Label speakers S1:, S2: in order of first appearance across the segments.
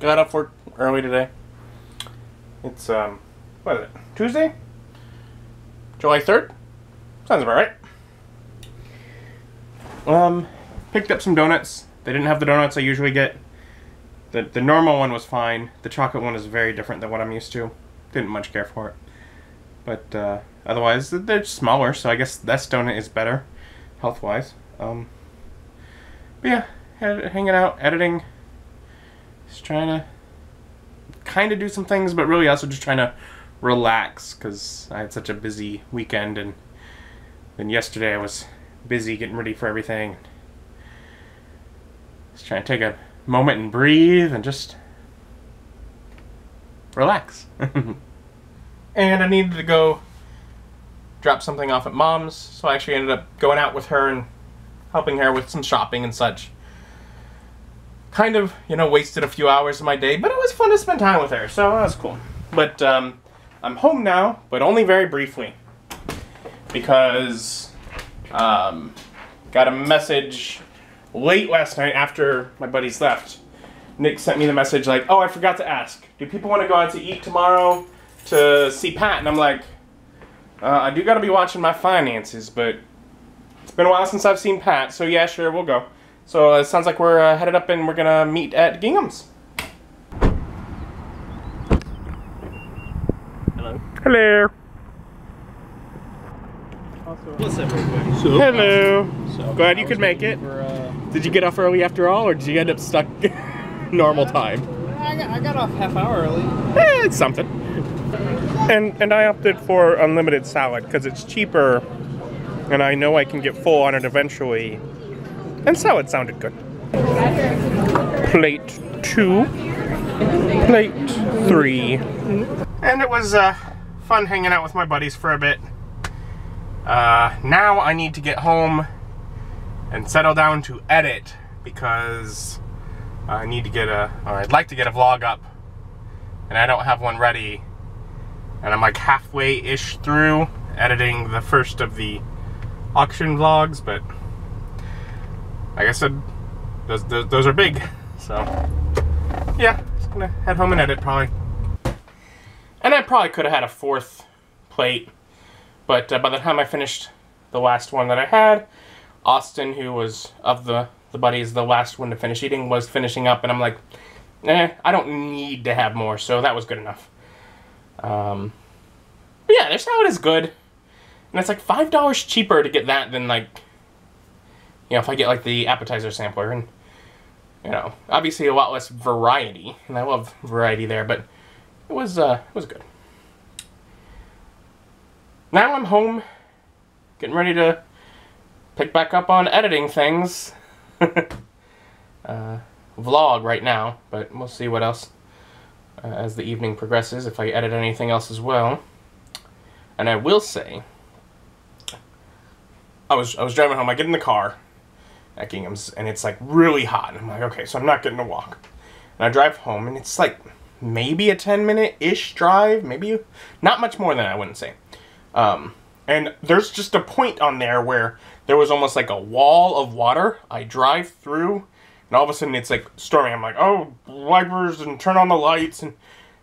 S1: got up for early today. It's um, what is it? Tuesday, July third. Sounds about right. Um, picked up some donuts. They didn't have the donuts I usually get. The the normal one was fine. The chocolate one is very different than what I'm used to. Didn't much care for it. But uh, otherwise, they're smaller, so I guess this donut is better, health wise. Um, but yeah, hanging out, editing. Just trying to kind of do some things, but really also just trying to relax because I had such a busy weekend, and then yesterday I was busy getting ready for everything. Just trying to take a moment and breathe and just relax. and I needed to go drop something off at mom's, so I actually ended up going out with her and helping her with some shopping and such. Kind of, you know, wasted a few hours of my day, but it was fun to spend time with her, so that was cool. But um, I'm home now, but only very briefly. Because um, got a message late last night after my buddies left. Nick sent me the message like, "Oh, I forgot to ask. Do people want to go out to eat tomorrow to see Pat?" And I'm like, uh, "I do got to be watching my finances, but it's been a while since I've seen Pat, so yeah, sure, we'll go." So uh, it sounds like we're uh, headed up and we're gonna meet at Gingham's.
S2: Hello.
S1: Hello.
S2: What's up, everybody?
S1: Hello.
S2: So,
S1: Glad you could make it.
S2: For, uh,
S1: Did you get off early after all, or did you end up stuck normal time?
S2: I, got, I got off half hour early.
S1: Eh, it's something. And and I opted for unlimited salad because it's cheaper, and I know I can get full on it eventually. And salad sounded good. Plate two. Plate three. And it was uh, fun hanging out with my buddies for a bit. Uh, now I need to get home and settle down to edit because I need to get a, or I'd like to get a vlog up and I don't have one ready. And I'm like halfway ish through editing the first of the auction vlogs, but like I said, those, those, those are big. So, yeah, just gonna head home and edit probably. And I probably could have had a fourth plate, but uh, by the time I finished the last one that I had, Austin, who was of the, the buddies, the last one to finish eating, was finishing up, and I'm like, eh, I don't need to have more, so that was good enough. Um, but yeah, their salad is good. And it's like $5 cheaper to get that than like, you know, if I get like the appetizer sampler. And, you know, obviously a lot less variety. And I love variety there, but it was, uh, it was good. Now I'm home, getting ready to pick back up on editing things. uh, vlog right now, but we'll see what else uh, as the evening progresses if I edit anything else as well. And I will say, I was I was driving home. I get in the car at Gingham's, and it's like really hot. And I'm like, okay, so I'm not getting a walk. And I drive home, and it's like maybe a 10 minute ish drive, maybe not much more than I wouldn't say. Um, and there's just a point on there where there was almost like a wall of water. I drive through, and all of a sudden it's like storming. I'm like, oh, wipers and turn on the lights, and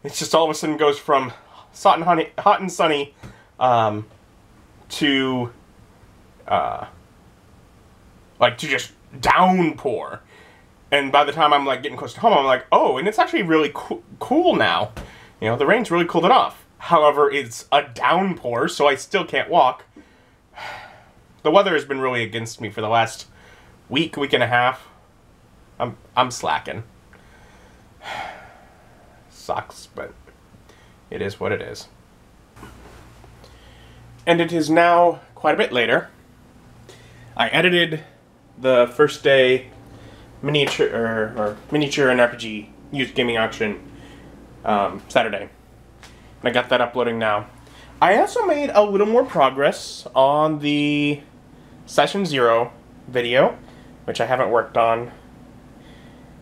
S1: it's just all of a sudden goes from hot and honey, hot and sunny, um, to, uh, like to just downpour. And by the time I'm like getting close to home, I'm like, oh, and it's actually really coo- cool now. You know, the rain's really cooled it off. However, it's a downpour, so I still can't walk. The weather has been really against me for the last week, week and a half. I'm I'm slacking. Sucks, but it is what it is. And it is now quite a bit later. I edited the first day miniature or, or miniature and RPG used gaming auction um, Saturday. And I got that uploading now. I also made a little more progress on the session zero video, which I haven't worked on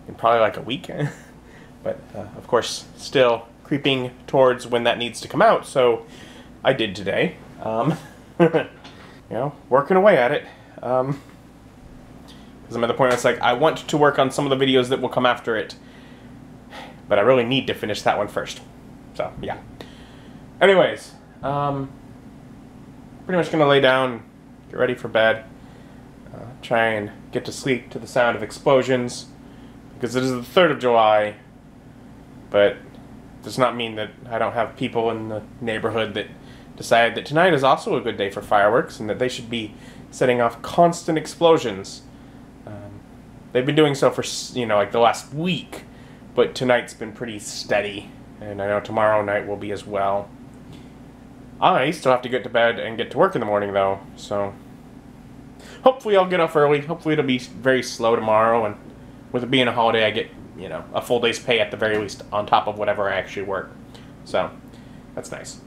S1: in probably like a week. but uh, of course, still creeping towards when that needs to come out. So I did today. Um, you know, working away at it. Um, because I'm at the point where it's like I want to work on some of the videos that will come after it. but I really need to finish that one first. So yeah. Anyways, um, pretty much gonna lay down, get ready for bed, uh, try and get to sleep to the sound of explosions, because it is the third of July. But does not mean that I don't have people in the neighborhood that decide that tonight is also a good day for fireworks and that they should be setting off constant explosions. They've been doing so for you know like the last week, but tonight's been pretty steady, and I know tomorrow night will be as well. I still have to get to bed and get to work in the morning though, so hopefully I'll get off early. Hopefully it'll be very slow tomorrow, and with it being a holiday, I get you know a full day's pay at the very least on top of whatever I actually work. So that's nice.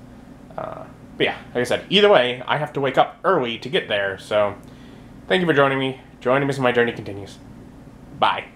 S1: Uh, but yeah, like I said, either way, I have to wake up early to get there. So thank you for joining me. Joining me as my journey continues. Bye.